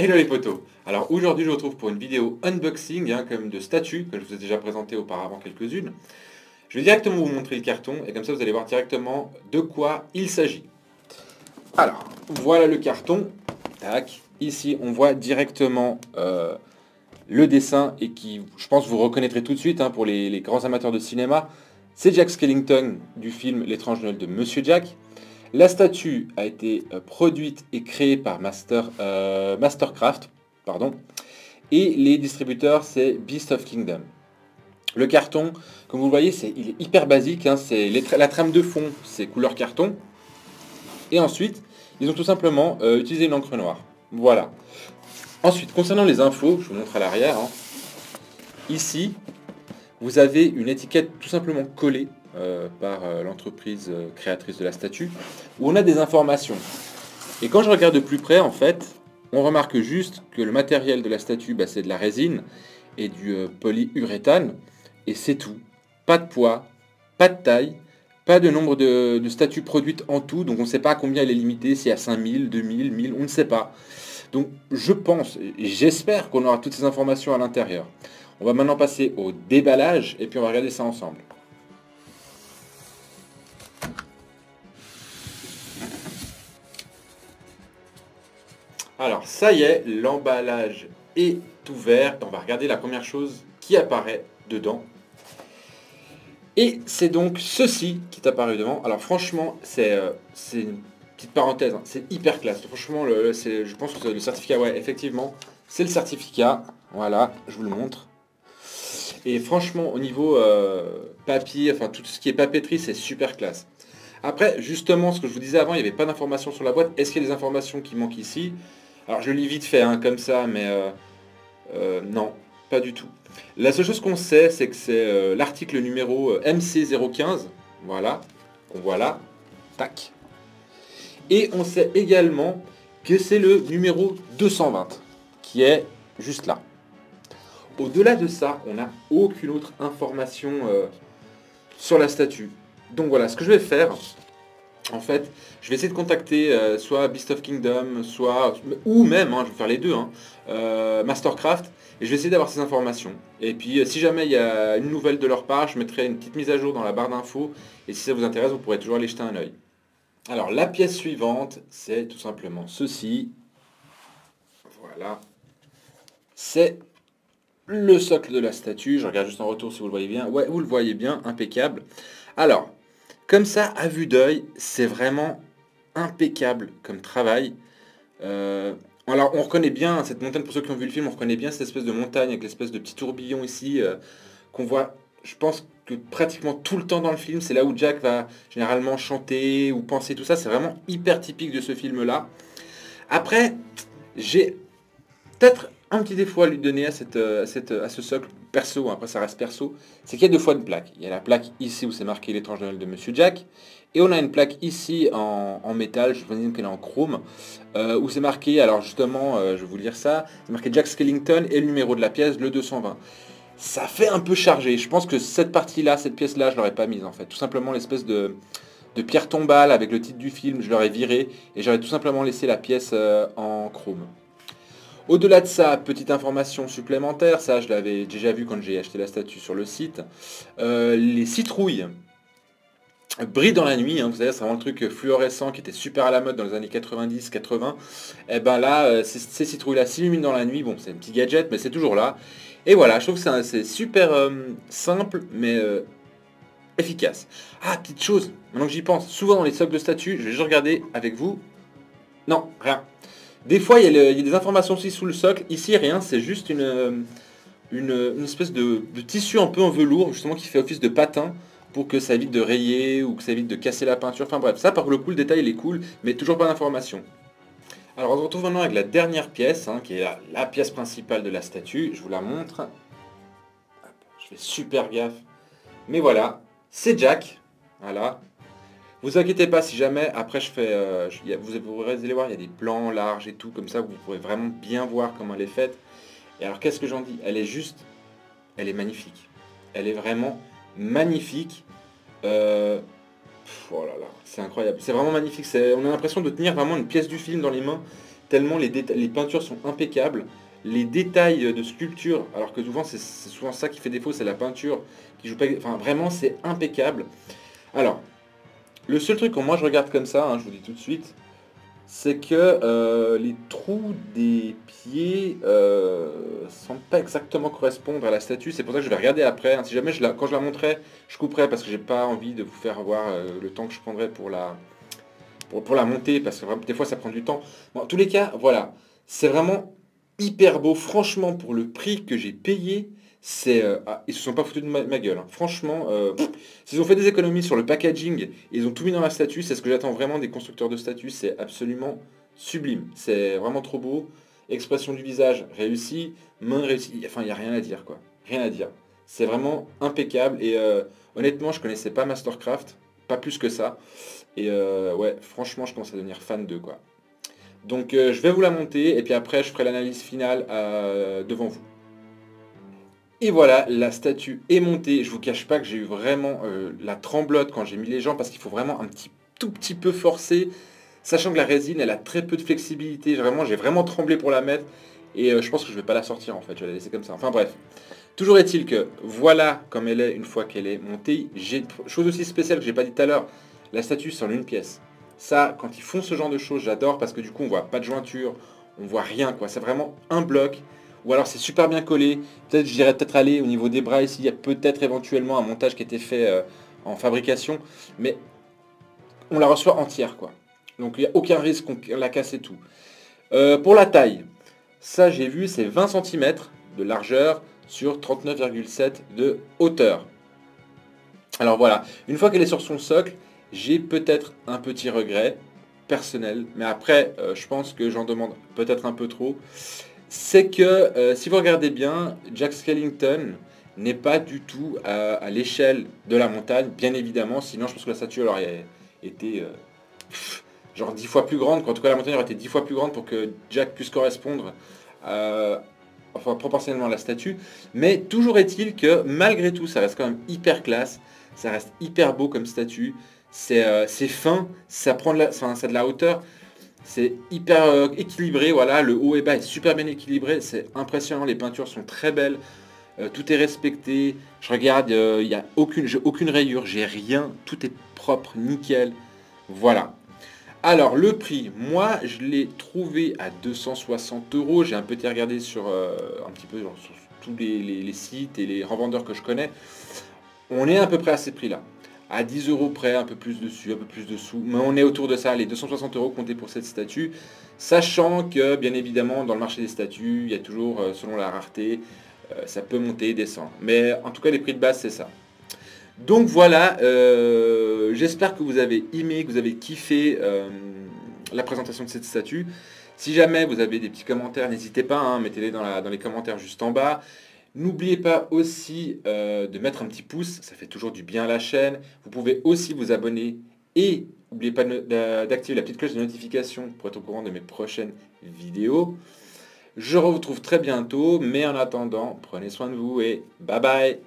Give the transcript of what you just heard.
Hello les potos Alors aujourd'hui je vous retrouve pour une vidéo unboxing, hein, comme de statues, que je vous ai déjà présenté auparavant quelques-unes. Je vais directement vous montrer le carton, et comme ça vous allez voir directement de quoi il s'agit. Alors, voilà le carton. Tac. Ici on voit directement euh, le dessin, et qui, je pense, vous reconnaîtrez tout de suite, hein, pour les, les, grands amateurs de cinéma. C'est Jack Skellington du film L'étrange Noël de Monsieur Jack. La statue a été euh, produite et créée par Master, euh, Mastercraft, et les distributeurs c'est Beast of Kingdom. Le carton, comme vous le voyez, c'est, il est hyper basique, hein, c'est la trame de fond, c'est couleur carton. Et ensuite, ils ont tout simplement euh, utilisé une encre noire. Voilà. Ensuite, concernant les infos, je vous montre à l'arrière. Hein. Ici, vous avez une étiquette tout simplement collée euh, par euh, l'entreprise euh, créatrice de la statue, où on a des informations. Et quand je regarde de plus près, en fait, on remarque juste que le matériel de la statue, bah, c'est de la résine et du polyuréthane, et c'est tout. Pas de poids, pas de taille, pas de nombre de, statues produites en tout, donc on ne sait pas à combien elle est limitée, si à 5000, 2000, 1000, on ne sait pas. Donc je pense, j'espère qu'on aura toutes ces informations à l'intérieur. On va maintenant passer au déballage, et puis on va regarder ça ensemble. Alors, ça y est, l'emballage est ouvert. On va regarder la première chose qui apparaît dedans. Et c'est donc ceci qui est apparu devant. Alors franchement, c'est euh, une petite parenthèse, hein. c'est hyper classe. Franchement, je pense que le certificat, ouais, effectivement, c'est le certificat. Voilà, je vous le montre. Et franchement, au niveau euh, papier, enfin tout ce qui est papeterie, c'est super classe. Après, justement, ce que je vous disais avant, il n'y avait pas d'informations sur la boîte. Est-ce qu'il y a des informations qui manquent ici? Alors je lis vite fait hein, comme ça, mais euh, euh, non, pas du tout. La seule chose qu'on sait, c'est que c'est euh, l'article numéro MC015, voilà, qu'on voit là, tac. Et on sait également que c'est le numéro 220, qui est juste là. Au-delà de ça, on n'a aucune autre information sur la statue. Donc voilà, ce que je vais faire, en fait, je vais essayer de contacter euh, soit Beast of Kingdom, soit ou même, hein, je vais faire les deux, hein, euh, Mastercraft, et je vais essayer d'avoir ces informations. Et puis, euh, si jamais il y a une nouvelle de leur part, je mettrai une petite mise à jour dans la barre d'infos, et si ça vous intéresse, vous pourrez toujours aller jeter un œil. Alors, la pièce suivante, c'est tout simplement ceci. Voilà. C'est le socle de la statue. Je regarde juste en retour si vous le voyez bien. Ouais, vous le voyez bien, impeccable. Alors, comme ça, à vue d'œil, c'est vraiment impeccable comme travail. Euh, alors, on reconnaît bien cette montagne, pour ceux qui ont vu le film, on reconnaît bien cette espèce de montagne avec l'espèce de petit tourbillon ici, euh, qu'on voit, je pense que pratiquement tout le temps dans le film, c'est là où Jack va généralement chanter ou penser tout ça. C'est vraiment hyper typique de ce film-là. Après, j'ai peut-être un petit défaut à lui donner à, cette, à ce socle perso, après ça reste perso, c'est qu'il y a deux fois une plaque. Il y a la plaque ici où c'est marqué l'étrange Noël de Monsieur Jack, et on a une plaque ici en, métal, je présume qu'elle est en chrome, euh, où c'est marqué, alors justement, euh, je vais vous lire ça, c'est marqué Jack Skellington et le numéro de la pièce, le 220. Ça fait un peu chargé. Je pense que cette partie-là, cette pièce-là, je l'aurais pas mise en fait. Tout simplement l'espèce de, pierre tombale avec le titre du film, je l'aurais viré et j'aurais tout simplement laissé la pièce euh, en chrome. Au-delà de ça, petite information supplémentaire, ça je l'avais déjà vu quand j'ai acheté la statue sur le site, euh, les citrouilles brillent dans la nuit, hein, vous savez, c'est vraiment le truc fluorescent qui était super à la mode dans les années 90-80. Et eh ben là, euh, ces, citrouilles-là s'illuminent dans la nuit, bon c'est un petit gadget, mais c'est toujours là. Et voilà, je trouve que c'est super euh, simple, mais efficace. Ah, petite chose, maintenant j'y pense, souvent dans les socles de statue, je vais juste regarder avec vous. Non, rien. Des fois, il y, a des informations aussi sous le socle. Ici, rien, c'est juste une, une, espèce de, tissu un peu en velours, justement, qui fait office de patin pour que ça évite de rayer ou que ça évite de casser la peinture. Enfin bref, ça, par le coup, le détail, il est cool, mais toujours pas d'informations. Alors, on se retrouve maintenant avec la dernière pièce, hein, qui est la, pièce principale de la statue. Je vous la montre. Je fais super gaffe. Mais voilà, c'est Jack. Voilà, vous inquiétez pas si jamais, après je fais, euh, vous, pourrez aller voir, il y a des plans larges et tout, comme ça vous pourrez vraiment bien voir comment elle est faite. Et alors qu'est-ce que j'en dis? Elle est juste, elle est magnifique. Elle est vraiment magnifique. Euh, oh là là, c'est incroyable. C'est vraiment magnifique. On a l'impression de tenir vraiment une pièce du film dans les mains. tellement les, les peintures sont impeccables. Les détails de sculpture, alors que souvent c'est souvent ça qui fait défaut, c'est la peinture qui joue pas. Enfin vraiment c'est impeccable. Alors, le seul truc que moi je regarde comme ça, hein, je vous dis tout de suite, c'est que euh, les trous des pieds euh, semblent pas exactement correspondre à la statue. C'est pour ça que je vais regarder après. Hein. Si jamais quand je la montrerai, je couperai parce que j'ai pas envie de vous faire voir euh, le temps que je prendrai pour la, pour, la monter, parce que des fois ça prend du temps. en tous les cas, voilà. C'est vraiment hyper beau. Franchement, pour le prix que j'ai payé, c'est euh, ah, ils se sont pas foutus de ma, gueule. Hein. Franchement, euh, s'ils ont fait des économies sur le packaging, ils ont tout mis dans la statue, c'est ce que j'attends vraiment des constructeurs de statues, c'est absolument sublime. C'est vraiment trop beau. Expression du visage réussie, main réussie, enfin il n'y a rien à dire quoi. Rien à dire. C'est vraiment impeccable et euh, honnêtement je connaissais pas Mastercraft, pas plus que ça. Et ouais, franchement je commence à devenir fan d'eux quoi. Donc je vais vous la monter et puis après je ferai l'analyse finale devant vous. Et voilà, la statue est montée. Je vous cache pas que j'ai eu vraiment euh, la tremblote quand j'ai mis les jambes parce qu'il faut vraiment un petit tout petit peu forcer, sachant que la résine elle a très peu de flexibilité. Vraiment, j'ai vraiment tremblé pour la mettre et euh, je pense que je vais pas la sortir en fait. Je vais la laisser comme ça. Enfin bref. Toujours est-il que voilà comme elle est une fois qu'elle est montée. Chose aussi spéciale que j'ai pas dit tout à l'heure. La statue c'est en une pièce. Ça, quand ils font ce genre de choses, j'adore parce que du coup on voit pas de jointure, on voit rien quoi. C'est vraiment un bloc ou alors c'est super bien collé. Peut-être, je dirais peut-être aller au niveau des bras ici, il y a peut-être éventuellement un montage qui a été fait euh, en fabrication, mais on la reçoit entière quoi. Donc il n'y a aucun risque qu'on la casse et tout. Euh, pour la taille, ça j'ai vu c'est 20 cm de largeur sur 39,7 de hauteur. Alors voilà, une fois qu'elle est sur son socle, j'ai peut-être un petit regret personnel, mais après euh, je pense que j'en demande peut-être un peu trop c'est que euh, si vous regardez bien, Jack Skellington n'est pas du tout à, l'échelle de la montagne, bien évidemment, sinon je pense que la statue aurait été euh, genre dix fois plus grande, en tout cas la montagne aurait été dix fois plus grande pour que Jack puisse correspondre enfin, proportionnellement à la statue. Mais toujours est-il que malgré tout, ça reste quand même hyper classe, ça reste hyper beau comme statue, c'est euh, fin, ça prend de la, ça a de la hauteur. C'est hyper euh, équilibré, voilà, le haut et bas est super bien équilibré, c'est impressionnant, les peintures sont très belles, euh, tout est respecté. Je regarde, il n'y a aucune, rayure, j'ai rien, tout est propre, nickel. Voilà. Alors le prix, moi je l'ai trouvé à 260 euros. J'ai un petit regardé sur tous les sites et les revendeurs que je connais. On est à peu près à ces prix-là à 10 euros près, un peu plus dessus, un peu plus dessous. Mais on est autour de ça, les 260 euros comptés pour cette statue. Sachant que, bien évidemment, dans le marché des statues, il y a toujours, euh, selon la rareté, euh, ça peut monter, descendre. Mais en tout cas, les prix de base, c'est ça. Donc voilà, euh, j'espère que vous avez aimé, que vous avez kiffé la présentation de cette statue. Si jamais vous avez des petits commentaires, n'hésitez pas, hein, mettez-les dans les commentaires juste en bas. N'oubliez pas aussi euh, de mettre un petit pouce, ça fait toujours du bien à la chaîne. Vous pouvez aussi vous abonner et n'oubliez pas d'activer la petite cloche de notification pour être au courant de mes prochaines vidéos. Je vous retrouve très bientôt, mais en attendant, prenez soin de vous et bye bye